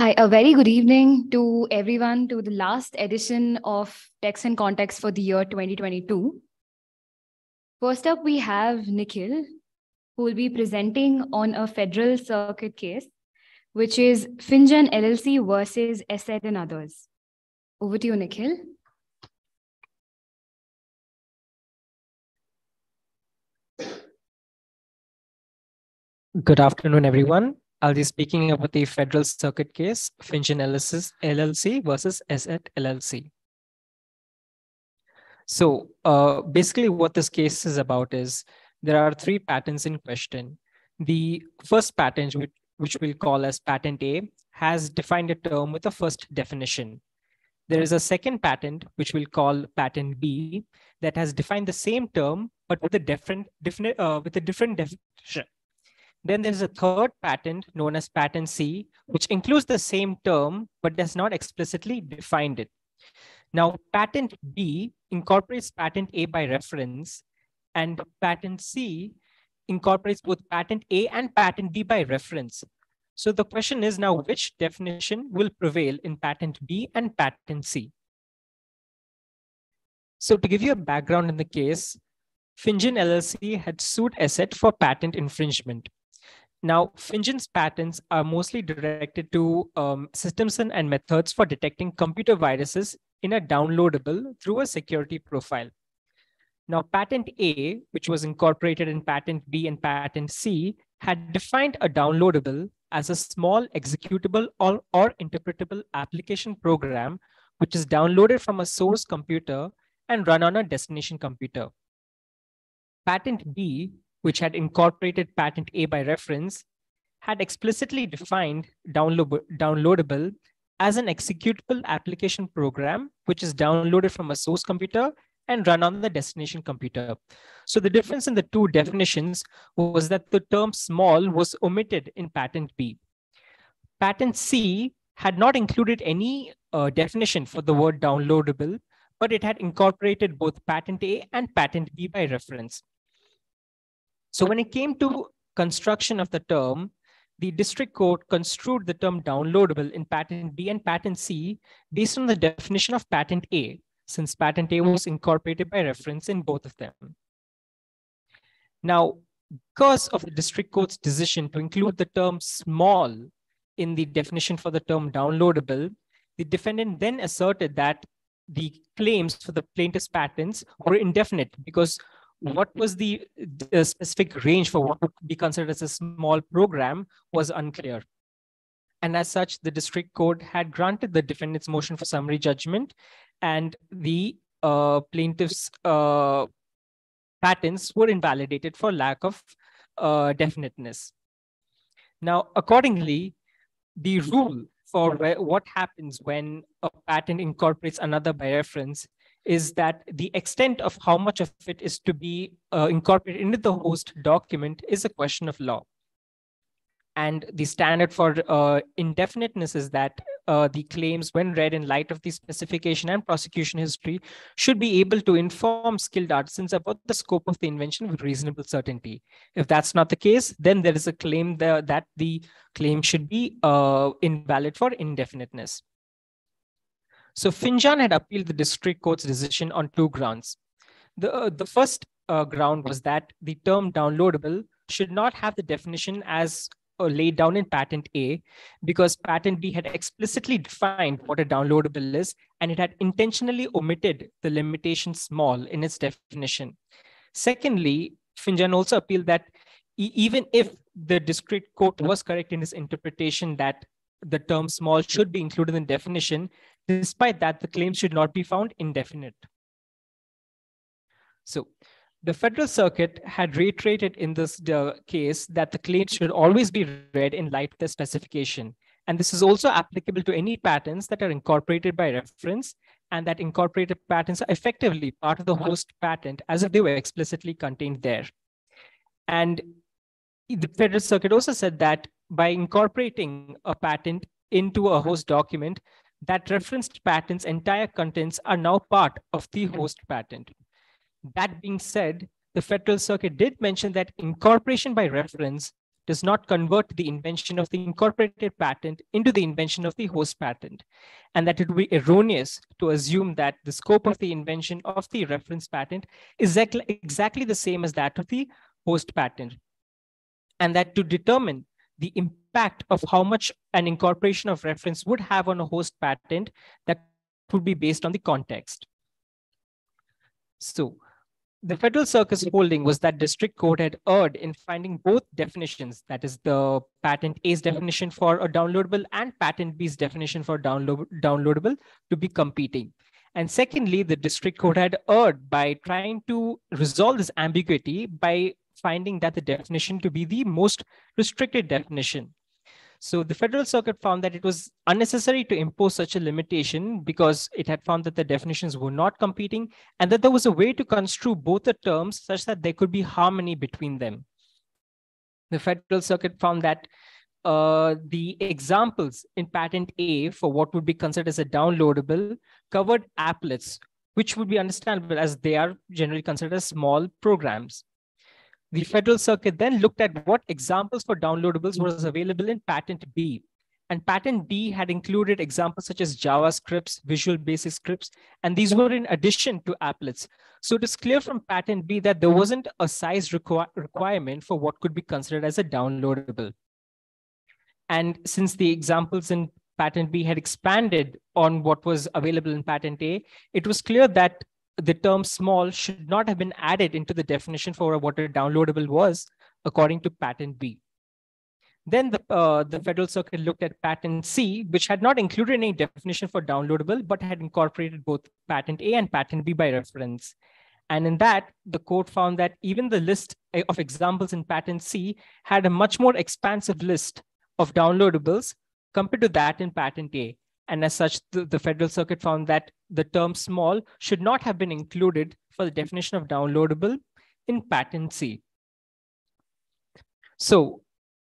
Hi, a very good evening to everyone to the last edition of Text and Context for the year 2022. First up, we have Nikhil, who will be presenting on a federal circuit case, which is Finjan LLC versus ESET and others. Over to you, Nikhil. Good afternoon, everyone. I'll be speaking about the federal circuit case, Finjan LLC versus ESET LLC. So uh, basically what this case is about is there are three patents in question. The first patent, which, which we'll call as patent A, has defined a term with a first definition. There is a second patent, which we'll call patent B, that has defined the same term, but with a different, different uh, with a different definition. Then there's a third patent known as patent C, which includes the same term, but does not explicitly define it. Now, patent B incorporates patent A by reference, and patent C incorporates both patent A and patent B by reference. So the question is now, which definition will prevail in patent B and patent C? So to give you a background in the case, Finjan LLC had sued ESET for patent infringement. Now, Finjan's patents are mostly directed to um, systems and methods for detecting computer viruses in a downloadable through a security profile. Now, patent A, which was incorporated in patent B and patent C, had defined a downloadable as a small executable or, or interpretable application program, which is downloaded from a source computer and run on a destination computer. Patent B which had incorporated patent A by reference, had explicitly defined download downloadable as an executable application program, which is downloaded from a source computer and run on the destination computer. So the difference in the two definitions was that the term small was omitted in patent B. Patent C had not included any uh, definition for the word downloadable, but it had incorporated both patent A and patent B by reference. So when it came to construction of the term, the district court construed the term downloadable in patent B and patent C based on the definition of patent A, since patent A was incorporated by reference in both of them. Now, because of the district court's decision to include the term small in the definition for the term downloadable, the defendant then asserted that the claims for the plaintiff's patents were indefinite because what was the, the, specific range for what would be considered as a small program was unclear. And as such, the district court had granted the defendant's motion for summary judgment, and the uh, plaintiff's uh, patents were invalidated for lack of uh, definiteness. Now, accordingly, the rule for what happens when a patent incorporates another by reference is that the extent of how much of it is to be uh, incorporated into the host document is a question of law. And the standard for uh, indefiniteness is that uh, the claims, when read in light of the specification and prosecution history, should be able to inform skilled artisans about the scope of the invention with reasonable certainty. If that's not the case, then there is a claim there that the claim should be uh, invalid for indefiniteness. So Finjan had appealed the district court's decision on two grounds. The, uh, the first uh, ground was that the term downloadable should not have the definition as uh, laid down in patent A because patent B had explicitly defined what a downloadable is and it had intentionally omitted the limitation small in its definition. Secondly, Finjan also appealed that e even if the district court was correct in its interpretation that the term small should be included in the definition, Despite that, the claim should not be found indefinite. So the Federal Circuit had reiterated in this uh, case that the claim should always be read in light of the specification. And this is also applicable to any patents that are incorporated by reference and that incorporated patents are effectively part of the host patent as if they were explicitly contained there. And the Federal Circuit also said that by incorporating a patent into a host document, that referenced patent's entire contents are now part of the mm-hmm. host patent. That being said, the Federal Circuit did mention that incorporation by reference does not convert the invention of the incorporated patent into the invention of the host patent, and that it would be erroneous to assume that the scope of the invention of the reference patent is exactly the same as that of the host patent, and that to determine the impact of how much an incorporation of reference would have on a host patent, that would be based on the context. So the Federal Circuit's holding was that district court had erred in finding both definitions, that is the patent A's definition for a downloadable and patent B's definition for download, downloadable to be competing. And secondly, the district court had erred by trying to resolve this ambiguity by finding that the definition to be the most restricted definition. So the Federal Circuit found that it was unnecessary to impose such a limitation because it had found that the definitions were not competing and that there was a way to construe both the terms such that there could be harmony between them. The Federal Circuit found that uh, the examples in patent A for what would be considered as a downloadable covered applets, which would be understandable as they are generally considered as small programs. The Federal Circuit then looked at what examples for downloadables was available in Patent B. And Patent B had included examples such as JavaScripts, Visual Basic scripts, and these were in addition to applets. So it is clear from Patent B that there wasn't a size requ requirement for what could be considered as a downloadable. And since the examples in Patent B had expanded on what was available in Patent A, it was clear that the term small should not have been added into the definition for what a downloadable was, according to patent B. Then the, uh, the Federal Circuit looked at patent C, which had not included any definition for downloadable, but had incorporated both patent A and patent B by reference. And in that, the court found that even the list of examples in patent C had a much more expansive list of downloadables compared to that in patent A. And as such, the, the, Federal Circuit found that the term small should not have been included for the definition of downloadable in patent C. So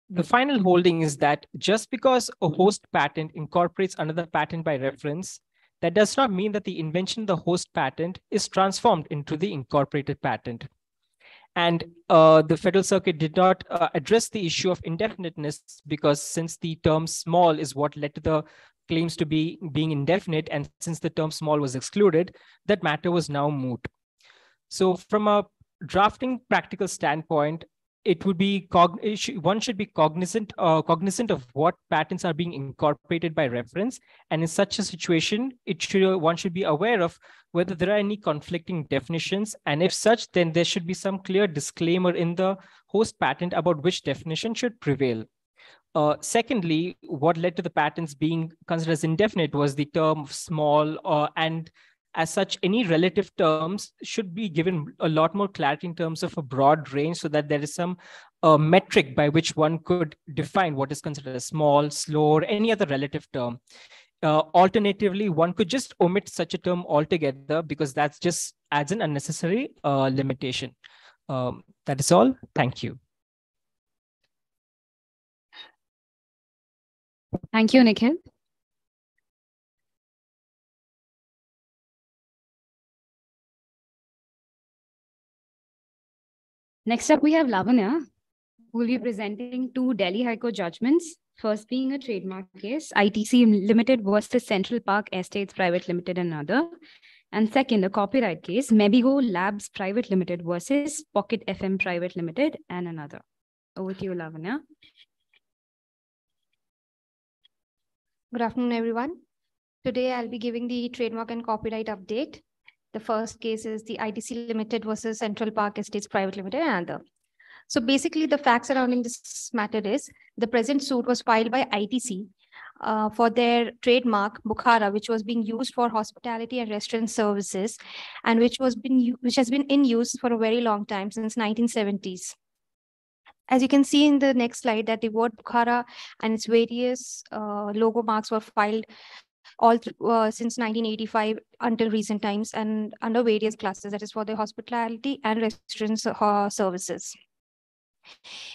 the final holding is that just because a host patent incorporates another patent by reference, that does not mean that the invention of the host patent is transformed into the incorporated patent. And uh, the Federal Circuit did not uh, address the issue of indefiniteness because since the term small is what led to the claims to be being indefinite, and since the term small was excluded, that matter was now moot. So from a drafting practical standpoint, it would be one should be cognizant uh, cognizant of what patents are being incorporated by reference and in such a situation it should one should be aware of whether there are any conflicting definitions and if such then there should be some clear disclaimer in the host patent about which definition should prevail uh, secondly, what led to the patents being considered as indefinite was the term small, uh, and as such, any relative terms should be given a lot more clarity in terms of a broad range so that there is some uh, metric by which one could define what is considered a small, slow, or any other relative term. Uh, alternatively, one could just omit such a term altogether because that's just adds an unnecessary uh, limitation. Um, that is all. Thank you. Thank you, Nikhil. Next up, we have Lavanya, who will be presenting two Delhi High Court judgments. First being a trademark case, ITC Limited versus Central Park Estates Private Limited and other. And second, a copyright case, Mebigo Labs Private Limited versus Pocket FM Private Limited and another. Over to you, Lavanya. Good afternoon, everyone. Today, I'll be giving the trademark and copyright update. The first case is the ITC Limited versus Central Park Estates Private Limited and other. So basically, the facts surrounding this matter is the present suit was filed by ITC uh, for their trademark Bukhara, which was being used for hospitality and restaurant services, and which was been which has been in use for a very long time since 1970s. As you can see in the next slide that the word Bukhara and its various uh, logo marks were filed all uh, since 1985 until recent times and under various classes that is for the hospitality and restaurant uh, services.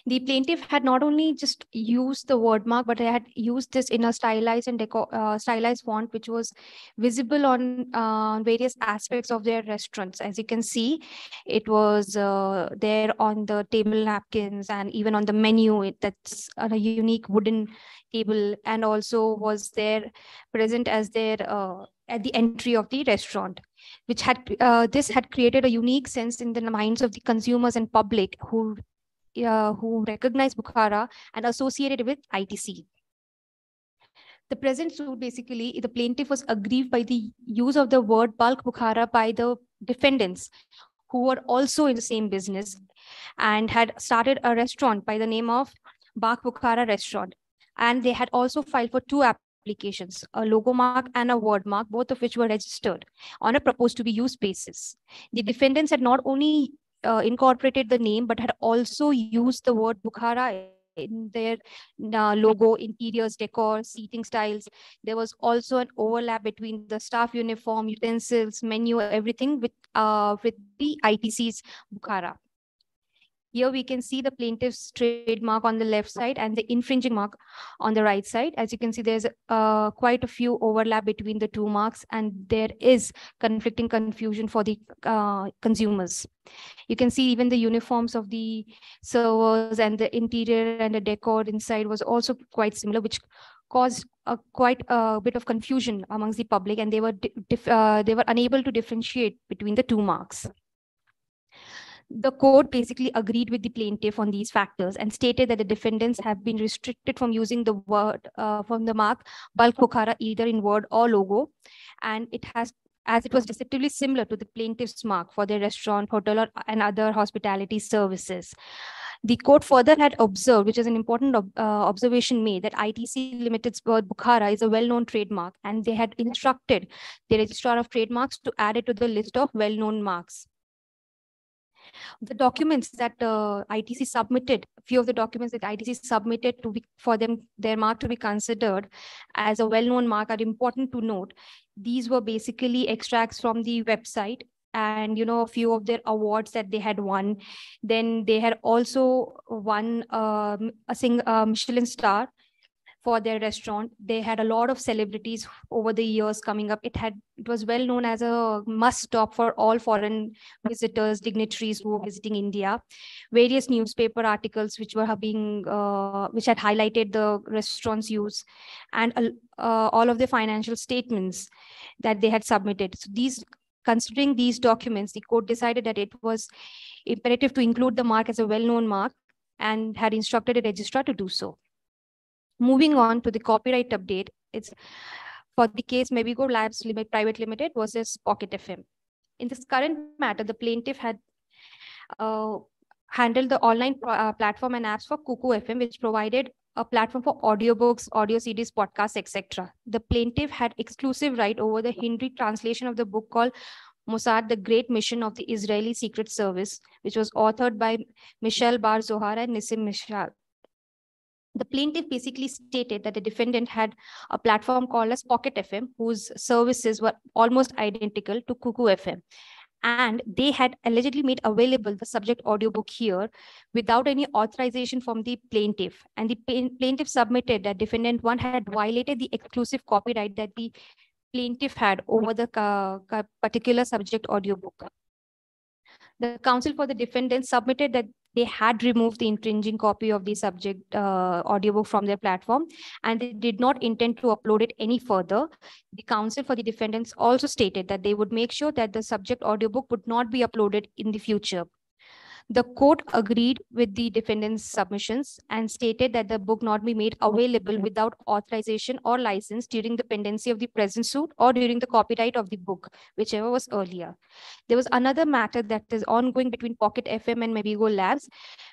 The plaintiff had not only just used the word mark, but they had used this in a stylized and deco- uh, stylized font, which was visible on uh, various aspects of their restaurants. As you can see, it was uh, there on the table napkins and even on the menu. It, that's a unique wooden table, and also was there present as their uh, at the entry of the restaurant which had uh, this had created a unique sense in the minds of the consumers and public who uh, who recognized Bukhara and associated with ITC. The present suit basically, the plaintiff was aggrieved by the use of the word bulk Bukhara by the defendants who were also in the same business and had started a restaurant by the name of Bak Bukhara Restaurant. And they had also filed for two applications, a logo mark and a word mark, both of which were registered on a proposed to be used basis. The defendants had not only uh, incorporated the name, but had also used the word Bukhara in their uh, logo, interiors, decor, seating styles. There was also an overlap between the staff uniform, utensils, menu, everything with uh, with the ITC's Bukhara. Here we can see the plaintiff's trademark on the left side and the infringing mark on the right side. As you can see, there's uh, quite a few overlap between the two marks and there is conflicting confusion for the uh, consumers. You can see even the uniforms of the servers and the interior and the decor inside was also quite similar, which caused a, quite a bit of confusion amongst the public and they were, uh, they were unable to differentiate between the two marks the court basically agreed with the plaintiff on these factors and stated that the defendants have been restricted from using the word uh, from the mark bulk bukhara either in word or logo. And it has as it was deceptively similar to the plaintiff's mark for their restaurant hotel or, and other hospitality services. The court further had observed, which is an important uh, observation made, that ITC Limited's word Bukhara is a well-known trademark, and they had instructed the registrar of trademarks to add it to the list of well-known marks the documents that uh, ITC submitted, a few of the documents that ITC submitted to be for them their mark to be considered as a well-known mark are important to note. These were basically extracts from the website and you know a few of their awards that they had won. Then they had also won um, a sing uh, Michelin star for their restaurant. They had a lot of celebrities over the years coming up. It had it was well known as a must stop for all foreign visitors, dignitaries who were visiting India. Various newspaper articles which were being uh, which had highlighted the restaurant's use, and uh, all of the financial statements that they had submitted. So these considering these documents, the court decided that it was imperative to include the mark as a well-known mark and had instructed a registrar to do so. Moving on to the copyright update, it's for the case Mebigo Labs Private Limited versus Pocket FM. In this current matter, the plaintiff had uh, handled the online uh, platform and apps for Kuku FM, which provided a platform for audiobooks, audio CDs, podcasts, etc. The plaintiff had exclusive right over the Hindi translation of the book called Mossad, the Great Mission of the Israeli Secret Service, which was authored by Michel Bar Zohar and Nissim Mishal. The plaintiff basically stated that the defendant had a platform called as Pocket FM, whose services were almost identical to Kuku FM. And they had allegedly made available the subject audiobook here without any authorization from the plaintiff. And the plaintiff submitted that defendant one had violated the exclusive copyright that the plaintiff had over the uh, particular subject audiobook. The counsel for the defendant submitted that they had removed the infringing copy of the subject uh, audiobook from their platform and they did not intend to upload it any further. The counsel for the defendants also stated that they would make sure that the subject audiobook would not be uploaded in the future. The court agreed with the defendant's submissions and stated that the book not be made available without authorization or license during the pendency of the present suit or during the copyright of the book, whichever was earlier. There was another matter that is ongoing between Pocket FM and Mebigo Labs,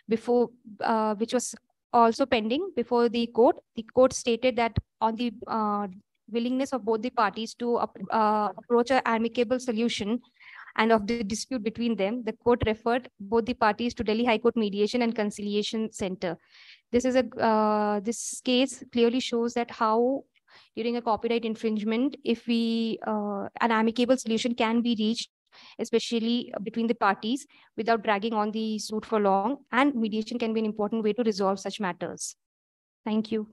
before uh, which was also pending before the court. The court stated that on the uh, willingness of both the parties to uh, approach an amicable solution and of the dispute between them, the court referred both the parties to Delhi High Court Mediation and Conciliation Center. This is a uh, this case clearly shows that how during a copyright infringement, if we uh, an amicable solution can be reached especially between the parties without dragging on the suit for long. And mediation can be an important way to resolve such matters. Thank you.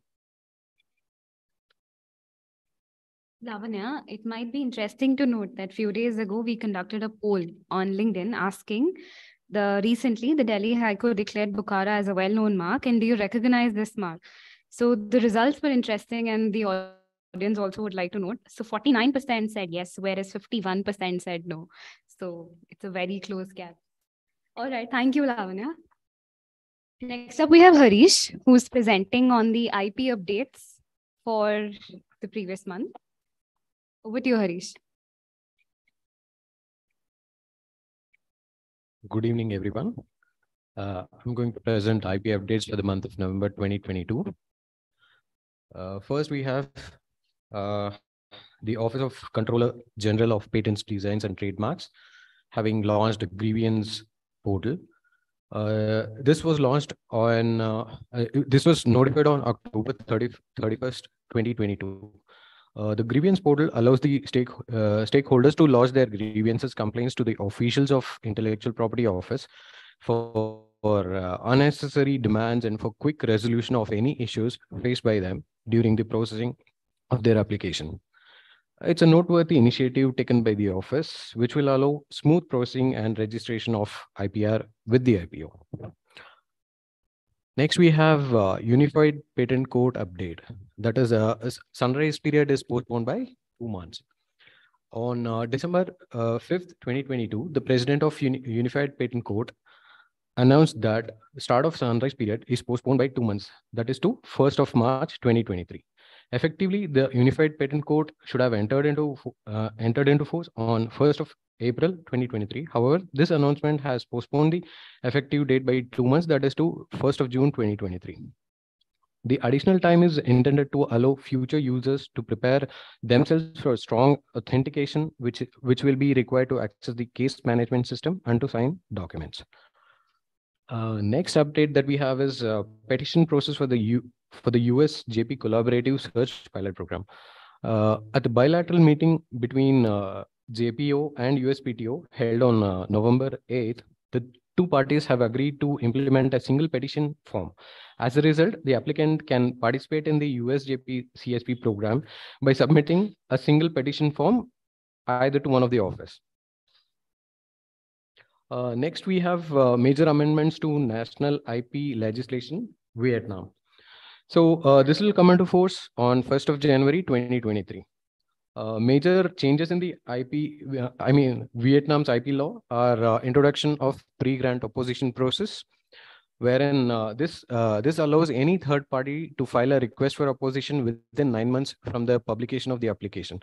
Lavanya, it might be interesting to note that a few days ago we conducted a poll on LinkedIn asking the recently the Delhi High Court declared Bukhara as a well-known mark, and do you recognize this mark? So the results were interesting, and the audience also would like to note. So 49% said yes, whereas 51% said no. So it's a very close gap. All right, thank you, Lavanya. Next up, we have Harish, who's presenting on the IP updates for the previous month. Over to you, Harish. Good evening, everyone. Uh, I'm going to present IP updates for the month of November 2022. Uh, first, we have uh, the Office of Controller General of Patents, Designs and Trademarks having launched a grievance portal. Uh, this was launched on, uh, uh, this was notified on October 30, 31st, 2022. Uh, the grievance portal allows the stake, uh, stakeholders to lodge their grievances complaints to the officials of intellectual property office for, for uh, unnecessary demands and for quick resolution of any issues faced by them during the processing of their application. It's a noteworthy initiative taken by the office, which will allow smooth processing and registration of IPR with the IPO. Next, we have uh, Unified Patent Court update. That is, uh, sunrise period is postponed by two months. On uh, December 5th, uh, 2022, the president of Uni Unified Patent Court announced that start of sunrise period is postponed by two months. That is to 1st of March, 2023. Effectively, the Unified Patent Court should have entered into uh, entered into force on 1st of April 2023. However, this announcement has postponed the effective date by two months, that is to 1st of June 2023. The additional time is intended to allow future users to prepare themselves for strong authentication, which, which will be required to access the case management system and to sign documents. Uh, next update that we have is uh, petition process for the U for the US JP Collaborative Search Pilot Program. Uh, at the bilateral meeting between uh, JPO and USPTO held on uh, November 8th, the two parties have agreed to implement a single petition form. As a result, the applicant can participate in the USJP CSP program by submitting a single petition form either to one of the office. Uh, next, we have uh, major amendments to national IP legislation, Vietnam. So uh, this will come into force on 1st of January 2023. Uh, major changes in the IP, I mean, Vietnam's IP law are uh, introduction of pre-grant opposition process, wherein uh, this uh, this allows any third party to file a request for opposition within nine months from the publication of the application.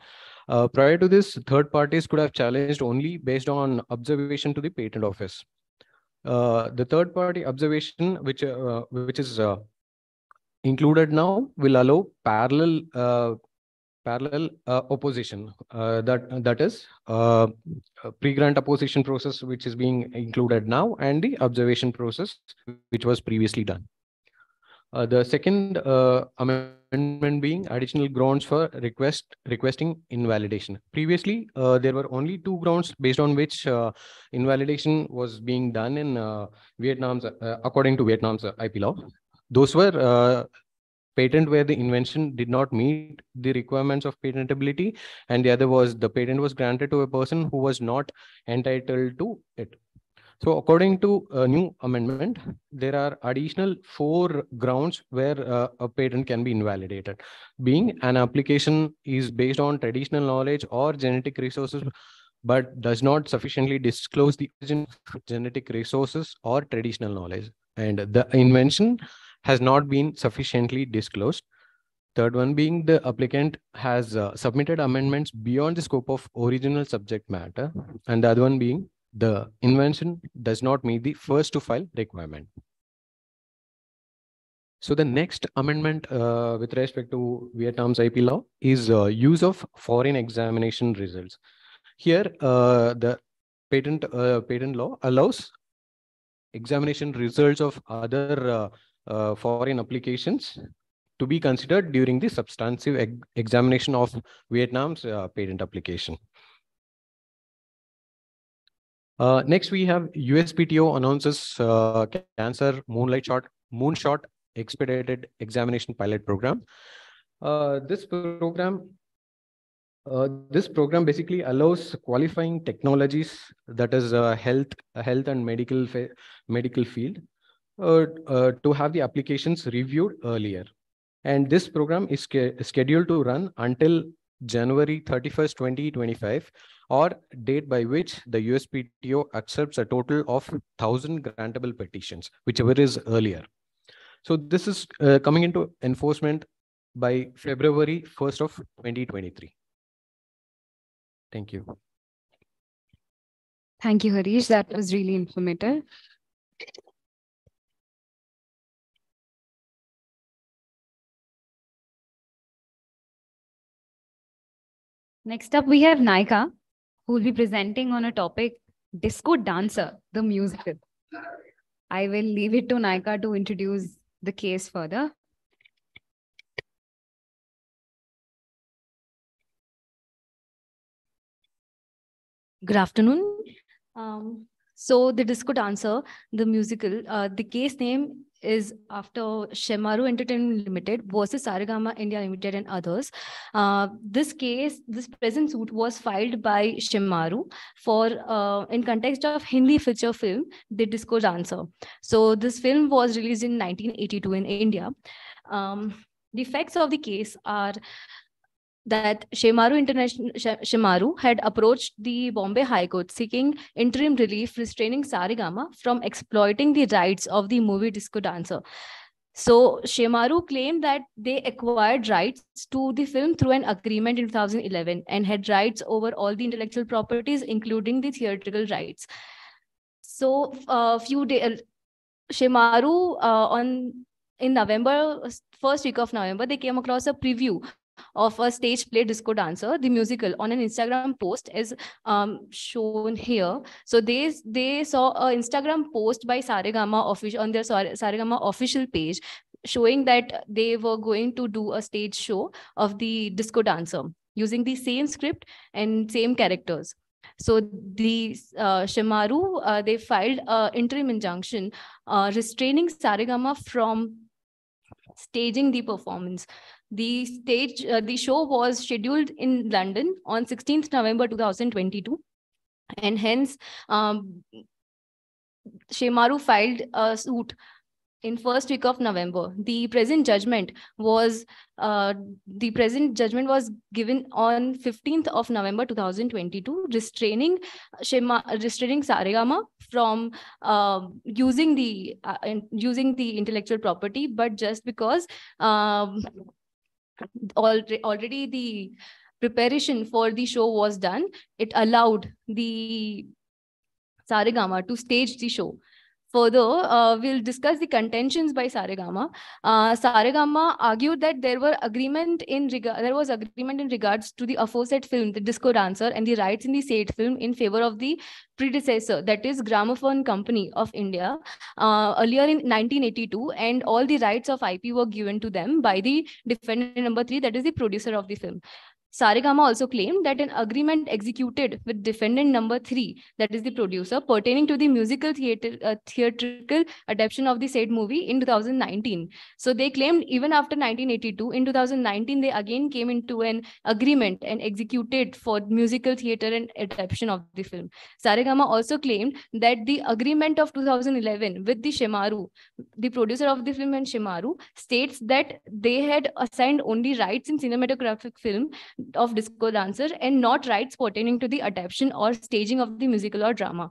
Uh, prior to this, third parties could have challenged only based on observation to the patent office. the third party observation, which which is included now, will allow parallel parallel uh, opposition uh, that that is uh, pre-grant opposition process which is being included now and the observation process which was previously done. Uh, the second uh, amendment being additional grounds for request requesting invalidation. Previously uh, there were only two grounds based on which invalidation was being done in vietnam's according to vietnam's ip law. Those were patent where the invention did not meet the requirements of patentability and the other was the patent was granted to a person who was not entitled to it. So according to a new amendment there are additional four grounds where uh, a patent can be invalidated. Being an application is based on traditional knowledge or genetic resources but does not sufficiently disclose the origin of genetic resources or traditional knowledge. And the invention has not been sufficiently disclosed. Third one being the applicant has uh, submitted amendments beyond the scope of original subject matter. And the other one being the invention does not meet the first to file requirement. So the next amendment uh, with respect to Vietnam's IP law is uh, use of foreign examination results. Here, uh, the patent uh, patent law allows examination results of other uh, foreign applications to be considered during the substantive examination of Vietnam's uh, patent application. Uh, next, we have USPTO announces uh, cancer moonlight shot moonshot expedited examination pilot program. Uh, this program uh, this program basically allows qualifying technologies that is uh, health health and medical medical field to have the applications reviewed earlier and this program is scheduled to run until January 31st 2025 or date by which the USPTO accepts a total of 1000 grantable petitions whichever is earlier so this is uh, coming into enforcement by February 1st of 2023 Thank you. Thank you, Harish. That was really informative. Next up, we have Naika, who will be presenting on a topic, Disco Dancer, the musical. I will leave it to Naika to introduce the case further. Good afternoon. Um, so the Disco Dancer, the musical, uh, the case name is after Shemaroo Entertainment Limited versus Saregama India Limited and others. Uh, this case, this present suit was filed by Shemaroo for uh, in context of Hindi feature film, The Disco Dancer. So this film was released in 1982 in India. Um, the facts of the case are that Shemaroo International Shemaroo had approached the Bombay High Court seeking interim relief restraining Saregama from exploiting the rights of the movie Disco Dancer. So Shemaroo claimed that they acquired rights to the film through an agreement in 2011 and had rights over all the intellectual properties, including the theatrical rights. So a uh, few days, Shemaroo uh, on in November, first week of November, they came across a preview of a stage play disco dancer the musical on an instagram post is um, shown here so they they saw a instagram post by saregama official on their saregama official page showing that they were going to do a stage show of the disco dancer using the same script and same characters so the uh, Shemaroo, uh, they filed an interim injunction uh, restraining Saregama from staging the performance. The stage, uh, the show was scheduled in London on 16th November 2022, and hence um, Shemaroo filed a suit in first week of November. The present judgment was uh, the present judgment was given on 15th of November 2022, restraining Shema, restraining Saregama from uh, using the uh, using the intellectual property, but just because um, already the preparation for the show was done, it allowed the Saregama to stage the show. Further, uh, we'll discuss the contentions by Saregama. Uh, Saregama argued that there were agreement in there was agreement in regards to the aforesaid film, The Disco Dancer, and the rights in the said film in favor of the predecessor, that is Gramophone Company of India, uh, earlier in 1982, and all the rights of IP were given to them by the defendant number three, that is the producer of the film. Saregama also claimed that an agreement executed with defendant number three, that is the producer, pertaining to the musical theater, uh, theatrical adaptation of the said movie in 2019. So they claimed even after 1982, in 2019, they again came into an agreement and executed for musical theater and adaptation of the film. Saregama also claimed that the agreement of 2011 with the Shemaroo, the producer of the film and Shemaroo, states that they had assigned only rights in cinematographic film of disco dancer and not rights pertaining to the adaptation or staging of the musical or drama.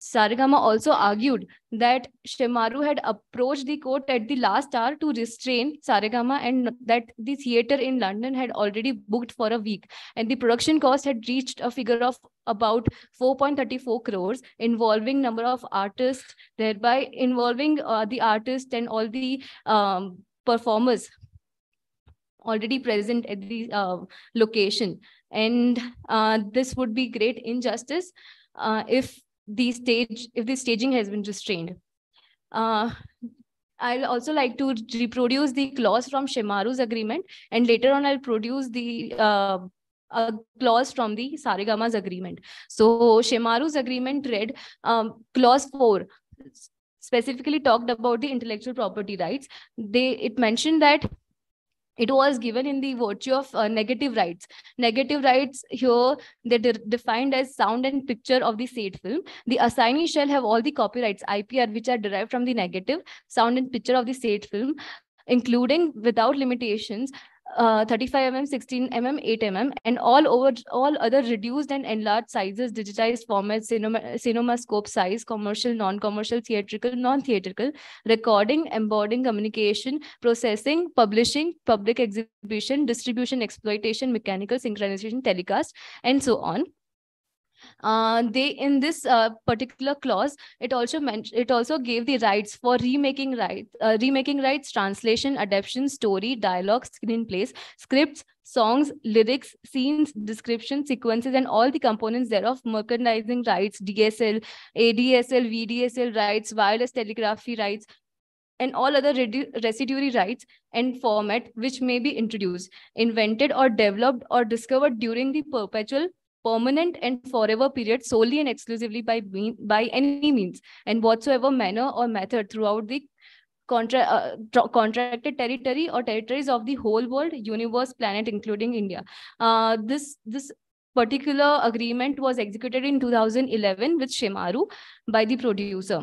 Saregama also argued that Shemaroo had approached the court at the last hour to restrain Saregama and that the theater in London had already booked for a week and the production cost had reached a figure of about 4.34 crores involving number of artists, thereby involving uh, the artist and all the um, performers already present at the uh, location. And uh, this would be great injustice uh, if the stage, if the staging has been restrained. Uh, I'll also like to reproduce the clause from Shemaroo's agreement, and later on I'll produce the uh, a clause from the Saregama's agreement. So Shemaroo's agreement read um, clause four specifically talked about the intellectual property rights. They it mentioned that it was given in the virtue of uh, negative rights. Negative rights here, they're de defined as sound and picture of the said film. The assignee shall have all the copyrights, IPR, which are derived from the negative, sound and picture of the said film, including without limitations, uh, 35 mm, 16 mm, 8 mm, and all over all other reduced and enlarged sizes, digitized formats, cinema, cinema scope size, commercial, non-commercial, theatrical, non-theatrical, recording, embodying, communication, processing, publishing, public exhibition, distribution, exploitation, mechanical synchronization, telecast, and so on uh, they in this uh, particular clause it also meant it also gave the rights for remaking rights uh, remaking rights translation adaptation story dialogue screenplays scripts songs lyrics scenes description sequences and all the components thereof merchandising rights dsl adsl vdsl rights wireless telegraphy rights and all other residuary rights and format which may be introduced, invented or developed or discovered during the perpetual permanent and forever period solely and exclusively by, by any means and whatsoever manner or method throughout the contra uh, contracted territory or territories of the whole world, universe, planet, including India. Uh, this, this particular agreement was executed in 2011 with Shemaroo by the producer.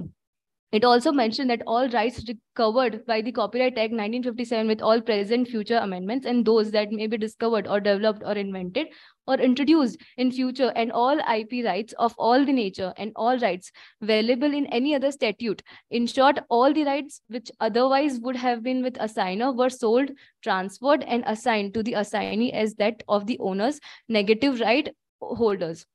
It also mentioned that all rights covered by the Copyright Act 1957 with all present future amendments and those that may be discovered or developed or invented or introduced in future and all IP rights of all the nature and all rights available in any other statute. In short, all the rights which otherwise would have been with assigner were sold, transferred and assigned to the assignee as that of the owner's negative right holders.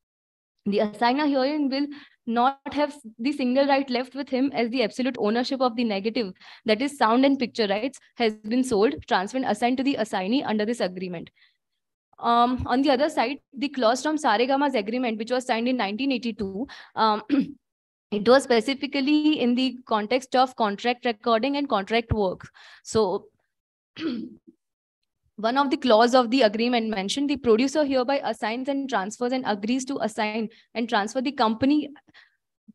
The assigner herein will not have the single right left with him as the absolute ownership of the negative, that is sound and picture rights, has been sold, transferred, and assigned to the assignee under this agreement. Um, on the other side, the clause from Saregama's agreement, which was signed in 1982, um, it was specifically in the context of contract recording and contract work. So one of the clause of the agreement mentioned the producer hereby assigns and transfers and agrees to assign and transfer the company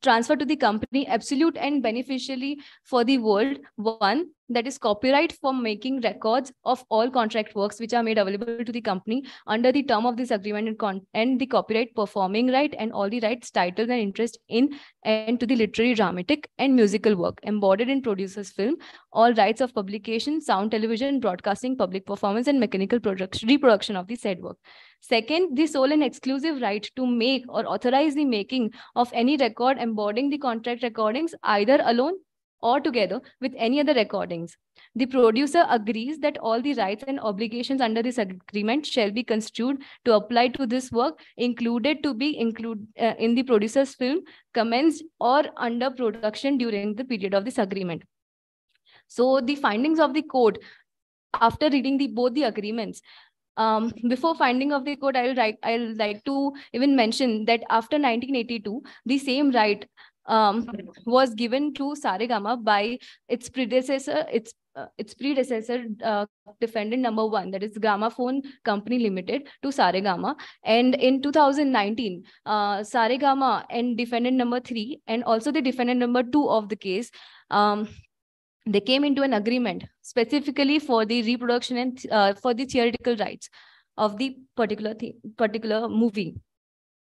transfer to the company absolute and beneficially for the world. One that is copyright for making records of all contract works which are made available to the company under the term of this agreement and, and the copyright performing right and all the rights titles and interest in and to the literary dramatic and musical work. Embodied in producer's film all rights of publication sound television broadcasting public performance and mechanical production reproduction of the said work Second, the sole and exclusive right to make or authorize the making of any record embodying the contract recordings either alone or together with any other recordings. The producer agrees that all the rights and obligations under this agreement shall be construed to apply to this work, included to be included uh, in the producer's film, commenced or under production during the period of this agreement. So the findings of the court, after reading the both the agreements, um, before finding of the court, I'll, write, I'll like to even mention that after 1982, the same right um, was given to Saregama by its predecessor, its uh, its predecessor uh, defendant number one, that is Gramophone Company Limited to Saregama. And in 2019, uh, Saregama and defendant number three, and also the defendant number two of the case, um, they came into an agreement specifically for the reproduction and uh, for the theoretical rights of the particular particular movie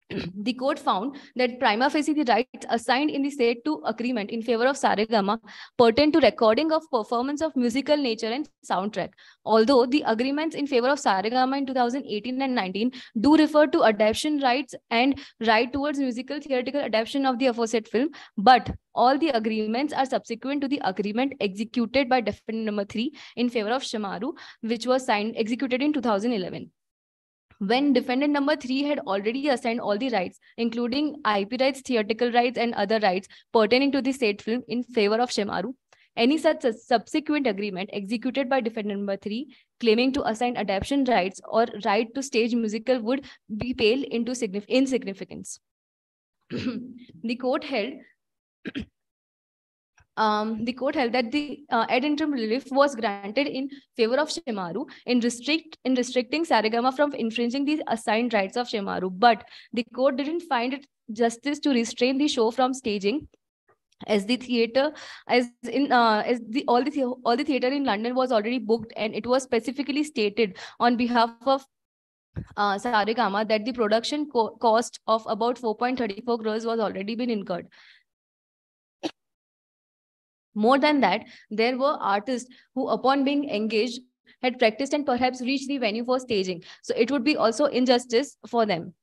the court found that prima facie the rights assigned in the said to agreement in favor of Saregama pertain to recording of performance of musical nature and soundtrack. Although the agreements in favor of Saregama in 2018 and 19 do refer to adaptation rights and right towards musical theatrical adaptation of the aforesaid film, but all the agreements are subsequent to the agreement executed by defendant number three in favor of Shemaroo, which was signed executed in 2011 when defendant number three had already assigned all the rights, including IP rights, theatrical rights, and other rights pertaining to the state film in favor of Shemaroo, any such subsequent agreement executed by defendant number three claiming to assign adaptation rights or right to stage musical would be pale into insignificance. the court held um, the court held that the uh, ad interim relief was granted in favor of Shemaroo in restrict in restricting Saregama from infringing the assigned rights of Shemaroo. But the court didn't find it justice to restrain the show from staging as the theater as in uh, as the all the all the theater in london was already booked and it was specifically stated on behalf of uh, that the production co cost of about 4.34 crores was already been incurred more than that, there were artists who, upon being engaged, had practiced and perhaps reached the venue for staging. So it would be also injustice for them.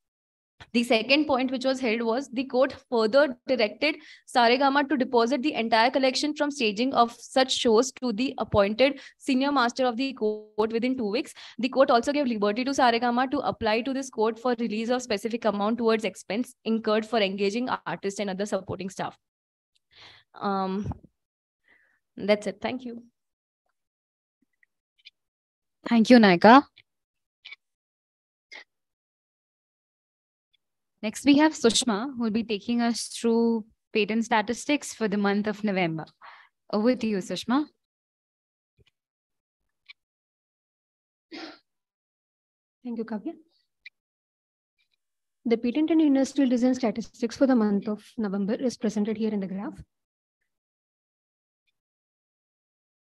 The second point which was held was the court further directed Saregama to deposit the entire collection from staging of such shows to the appointed senior master of the court within two weeks. The court also gave liberty to Saregama to apply to this court for release of specific amount towards expense incurred for engaging artists and other supporting staff. Um, that's it. Thank you. Thank you, Naika. Next, we have Sushma, who will be taking us through patent statistics for the month of November. Over to you, Sushma. Thank you, Kavya. The patent and industrial design statistics for the month of November is presented here in the graph.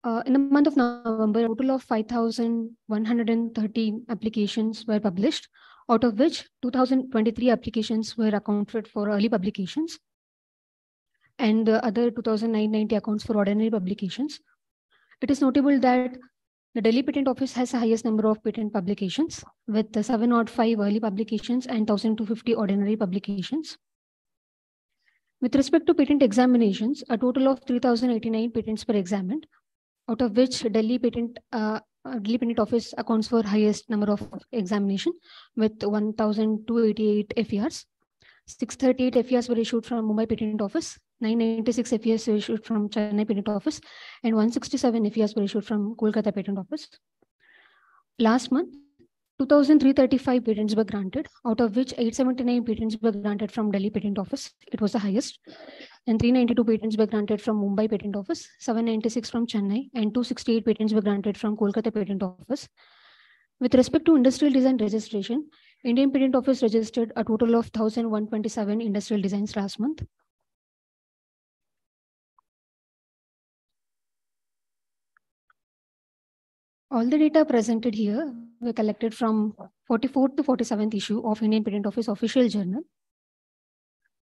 Uh, in the month of November, a total of 5,130 applications were published, out of which 2,023 applications were accounted for early publications, and the other 2,990 accounts for ordinary publications. It is notable that the Delhi Patent Office has the highest number of patent publications, with 705 early publications and 1,250 ordinary publications. With respect to patent examinations, a total of 3,089 patents were examined, out of which Delhi Patent uh, uh Delhi Patent Office accounts for highest number of examination with 1,288 FERs. 638 FERs were issued from Mumbai Patent Office, 996 FERs were issued from Chennai Patent Office, and 167 FERs were issued from Kolkata Patent Office. Last month, 2,335 patents were granted, out of which 879 patents were granted from Delhi Patent Office. It was the highest. And 392 patents were granted from Mumbai Patent Office, 796 from Chennai, and 268 patents were granted from Kolkata Patent Office. With respect to industrial design registration, Indian Patent Office registered a total of 1,127 industrial designs last month. All the data presented here were collected from 44th to 47th issue of Indian Patent Office official journal.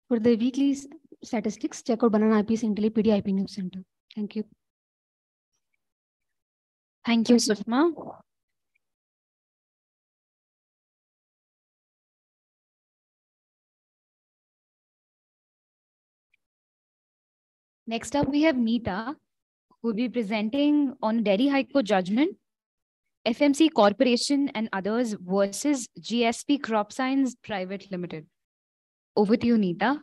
For the weekly statistics, check out Banana IP's Intelli PD IP News Center. Thank you. Thank you, Sushma. Next up, we have Nita, who will be presenting on Delhi High Court judgment FMC Corporation and others versus GSP Crop Science Private Limited. Over to you, Neeta.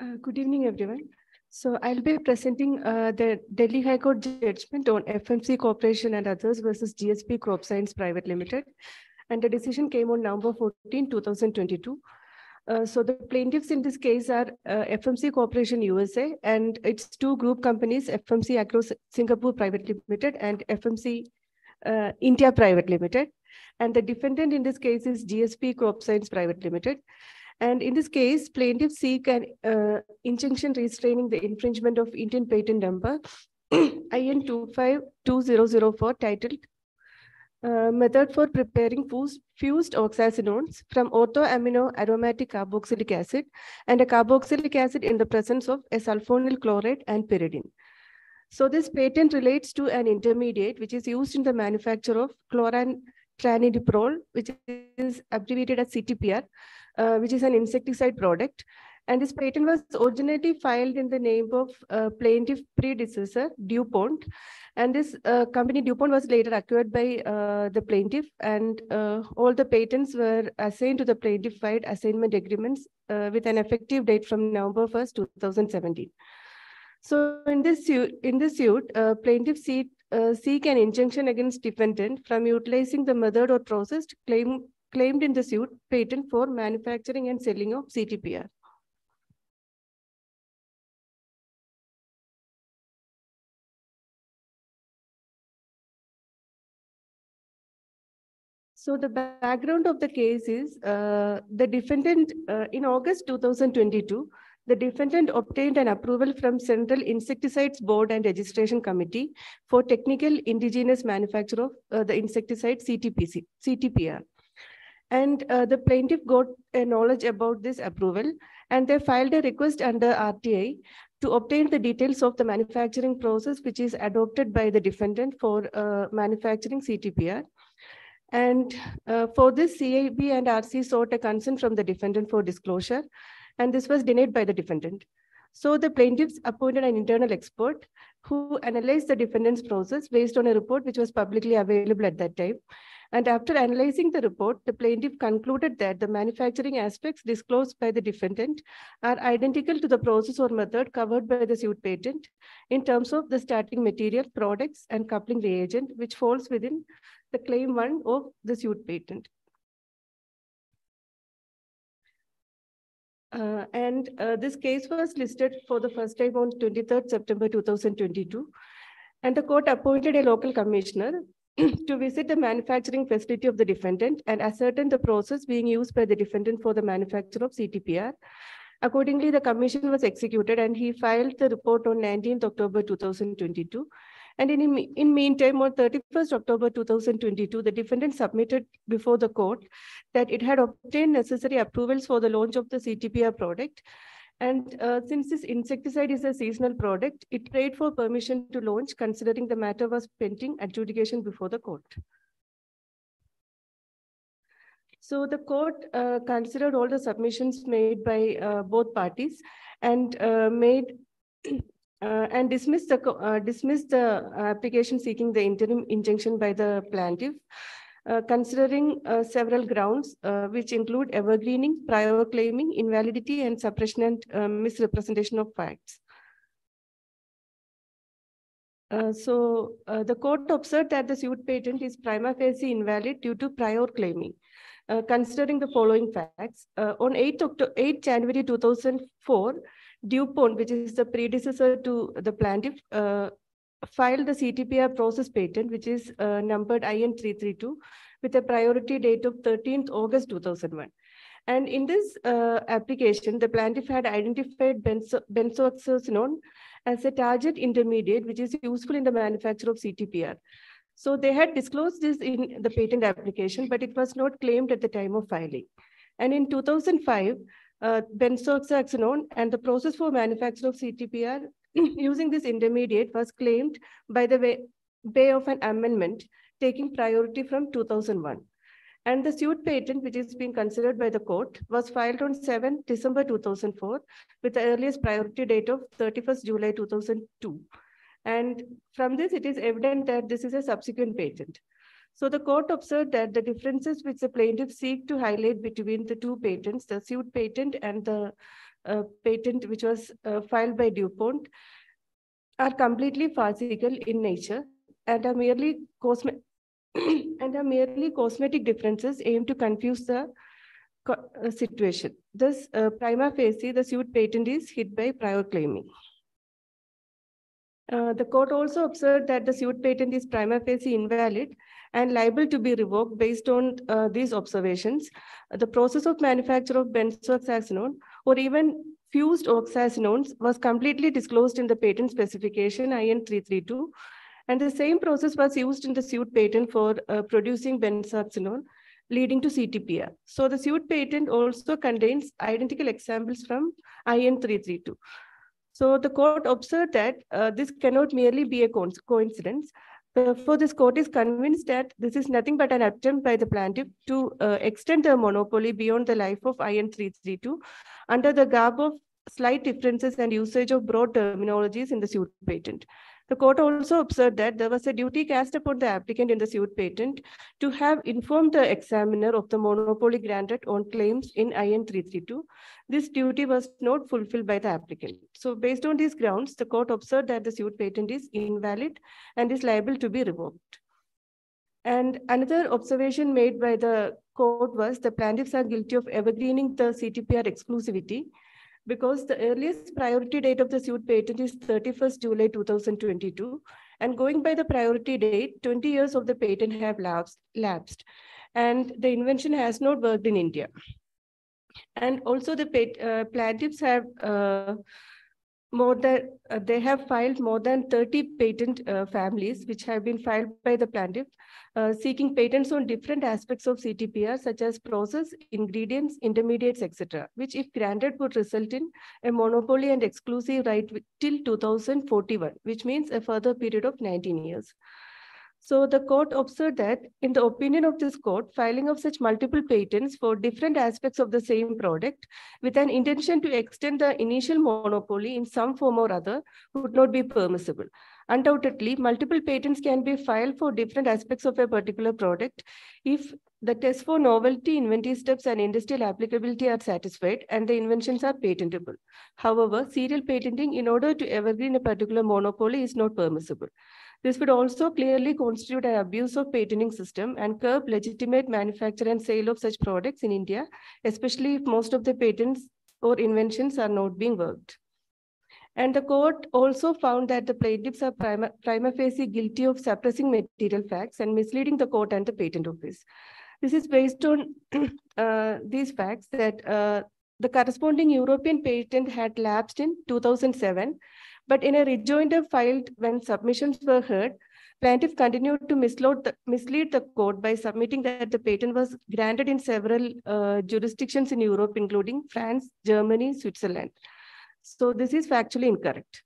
Uh, good evening, everyone. So I'll be presenting uh, the Delhi High Court judgment on FMC Corporation and others versus GSP Crop Science Private Limited. And the decision came on November 14, 2022. Uh, so the plaintiffs in this case are uh, FMC Corporation USA and its two group companies, FMC Agro Singapore Private Limited and FMC uh, India Private Limited. And the defendant in this case is GSP Crop Science Private Limited. And in this case, plaintiffs seek an uh, injunction restraining the infringement of Indian patent number IN 252004 titled uh, method for preparing fused, oxazinones from orthoamino aromatic carboxylic acid and a carboxylic acid in the presence of a sulfonyl chloride and pyridine. So this patent relates to an intermediate which is used in the manufacture of chlorantraniliprole, which is abbreviated as CTPR, uh, which is an insecticide product. And this patent was originally filed in the name of uh, plaintiff predecessor, DuPont. And this uh, company, DuPont, was later acquired by uh, the plaintiff. And uh, all the patents were assigned to the plaintiff filed assignment agreements uh, with an effective date from November 1st, 2017. So in this suit, in this suit uh, plaintiff seek, seek an injunction against defendant from utilizing the method or process claim, claimed in the suit patent for manufacturing and selling of CTPR. So the background of the case is uh, the defendant uh, in August 2022, the defendant obtained an approval from Central Insecticides Board and Registration Committee for technical indigenous manufacture of uh, the insecticide CTPC, CTPR. And uh, the plaintiff got a knowledge about this approval and they filed a request under RTI to obtain the details of the manufacturing process which is adopted by the defendant for uh, manufacturing CTPR. And uh, for this, CIB and RC sought a consent from the defendant for disclosure, and this was denied by the defendant. So the plaintiffs appointed an internal expert who analyzed the defendant's process based on a report which was publicly available at that time. And after analyzing the report, the plaintiff concluded that the manufacturing aspects disclosed by the defendant are identical to the process or method covered by the suit patent in terms of the starting material, products, and coupling reagent, which falls within the claim one of the suit patent. Uh, and uh, this case was listed for the first time on 23rd September 2022. And the court appointed a local commissioner to visit the manufacturing facility of the defendant and ascertain the process being used by the defendant for the manufacture of CTPR. Accordingly, the commission was executed and he filed the report on 19th October 2022. And in, in meantime, on 31st October 2022, the defendant submitted before the court that it had obtained necessary approvals for the launch of the CTPR product. And uh, since this insecticide is a seasonal product, it prayed for permission to launch, considering the matter was pending adjudication before the court. So the court uh, considered all the submissions made by uh, both parties and uh, made uh, and dismissed the uh, dismissed the application seeking the interim injunction by the plaintiff, uh, considering uh, several grounds, uh, which include evergreening, prior claiming, invalidity, and suppression and uh, misrepresentation of facts. so the court observed that the suit patent is prima facie invalid due to prior claiming. considering the following facts, on 8, October, 8 January 2004, DuPont, which is the predecessor to the plaintiff, uh, filed the CTPR process patent, which is uh, numbered IN332, with a priority date of 13th August 2001. And in this uh, application, the plaintiff had identified benzo benzoxazinone as a target intermediate, which is useful in the manufacture of CTPR. So they had disclosed this in the patent application, but it was not claimed at the time of filing. And in 2005, uh, benzoxazinone and the process for manufacture of CTPR using this intermediate was claimed by the way, way of an amendment taking priority from 2001. And the suit patent, which is being considered by the court, was filed on 7 December 2004 with the earliest priority date of 31st July 2002. And from this, it is evident that this is a subsequent patent. So the court observed that the differences which the plaintiffs seek to highlight between the two patents, the suit patent and the uh, patent which was uh, filed by DuPont, are completely farcical in nature and are merely cosmetic and are merely cosmetic differences aimed to confuse the uh, situation. Thus, uh, prima facie, the suit patent is hit by prior claiming. Uh, the court also observed that the suit patent is prima facie invalid and liable to be revoked based on uh, these observations. The process of manufacture of benzoxazinone or even fused oxazinones was completely disclosed in the patent specification IN 332. And the same process was used in the suit patent for uh, producing benzoxazinone, leading to CTPR. So the suit patent also contains identical examples from IN 332. So the court observed that uh, this cannot merely be a co coincidence. Therefore, this court is convinced that this is nothing but an attempt by the plaintiff to uh, extend the monopoly beyond the life of IN 332 under the garb of slight differences and usage of broad terminologies in the suit patent. The court also observed that there was a duty cast upon the applicant in the suit patent to have informed the examiner of the monopoly granted on claims in IN 332. This duty was not fulfilled by the applicant. So based on these grounds, the court observed that the suit patent is invalid and is liable to be revoked. And another observation made by the court was the plaintiffs are guilty of evergreening the CTPR exclusivity because the earliest priority date of the suit patent is 31st July 2022. And going by the priority date, 20 years of the patent have lapsed. and the invention has not worked in India. And also the uh, plaintiffs have uh, more than uh, they have filed more than 30 patent uh, families which have been filed by the plaintiff uh, seeking patents on different aspects of CTPR such as process, ingredients, intermediates, etc., which if granted would result in a monopoly and exclusive right till 2041, which means a further period of 19 years. So the court observed that in the opinion of this court, filing of such multiple patents for different aspects of the same product with an intention to extend the initial monopoly in some form or other would not be permissible. Undoubtedly, multiple patents can be filed for different aspects of a particular product if the test for novelty, inventive steps, and industrial applicability are satisfied and the inventions are patentable. However, serial patenting in order to evergreen a particular monopoly is not permissible. This would also clearly constitute an abuse of patenting system and curb legitimate manufacture and sale of such products in India, especially if most of the patents or inventions are not being worked. And the court also found that the plaintiffs are prima, prima facie guilty of suppressing material facts and misleading the court and the patent office. This is based on uh, these facts that uh, the corresponding European patent had lapsed in 2007 but in a rejoinder filed when submissions were heard, plaintiff continued to mislead the, mislead the court by submitting that the patent was granted in several uh, jurisdictions in Europe, including France, Germany, Switzerland. So this is factually incorrect.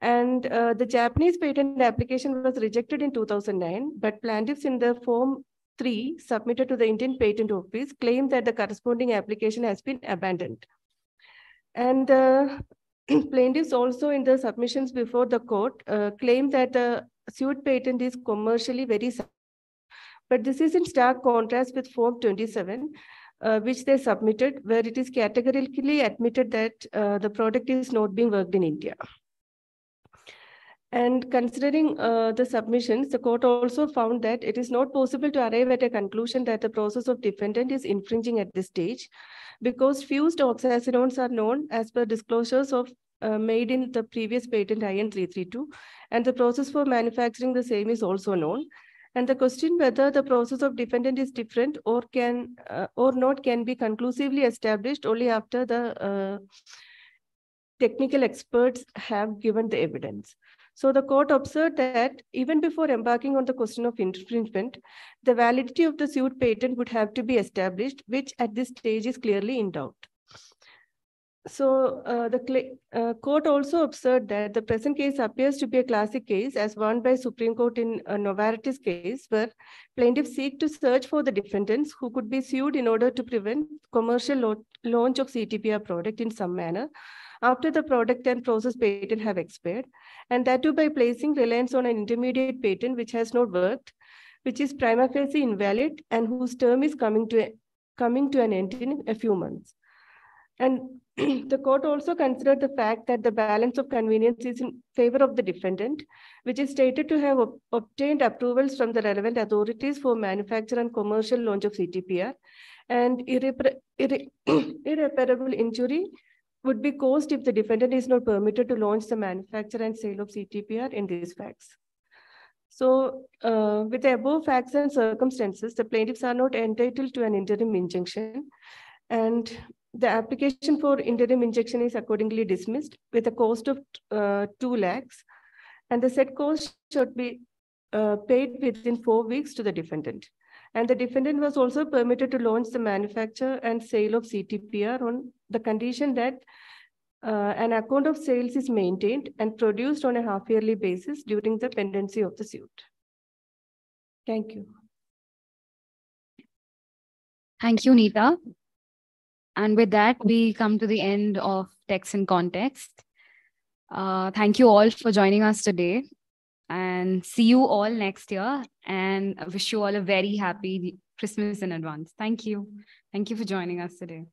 And uh, the Japanese patent application was rejected in 2009, but plaintiffs in the form 3 submitted to the Indian Patent Office claim that the corresponding application has been abandoned. And uh, plaintiffs also in the submissions before the court uh, claim that the suit patent is commercially very but this is in stark contrast with form 27 uh, which they submitted where it is categorically admitted that uh, the product is not being worked in India. And considering uh, the submissions, the court also found that it is not possible to arrive at a conclusion that the process of defendant is infringing at this stage because fused oxazinones are known as per disclosures of uh, made in the previous patent IN 332 and the process for manufacturing the same is also known. And the question whether the process of defendant is different or can uh, or not can be conclusively established only after the uh, technical experts have given the evidence. So the court observed that even before embarking on the question of infringement, the validity of the suit patent would have to be established, which at this stage is clearly in doubt. So uh, the uh, court also observed that the present case appears to be a classic case as won by Supreme Court in a Novartis case where plaintiffs seek to search for the defendants who could be sued in order to prevent commercial launch of CTPR product in some manner after the product and process patent have expired, and that too by placing reliance on an intermediate patent which has not worked, which is prima facie invalid and whose term is coming to, a, coming to an end in a few months. And the court also considered the fact that the balance of convenience is in favor of the defendant, which is stated to have ob obtained approvals from the relevant authorities for manufacture and commercial launch of CTPR, and irrepar irre irreparable injury would be caused if the defendant is not permitted to launch the manufacture and sale of CTPR in these facts. So uh, with the above facts and circumstances, the plaintiffs are not entitled to an interim injunction and the application for interim injunction is accordingly dismissed with a cost of uh, 2 lakhs and the said cost should be uh, paid within four weeks to the defendant. And the defendant was also permitted to launch the manufacture and sale of CTPR on the condition that uh, an account of sales is maintained and produced on a half-yearly basis during the pendency of the suit. Thank you. Thank you, Nita. And with that, we come to the end of Text in Context. Uh, thank you all for joining us today and see you all next year and wish you all a very happy Christmas in advance. Thank you. Thank you for joining us today.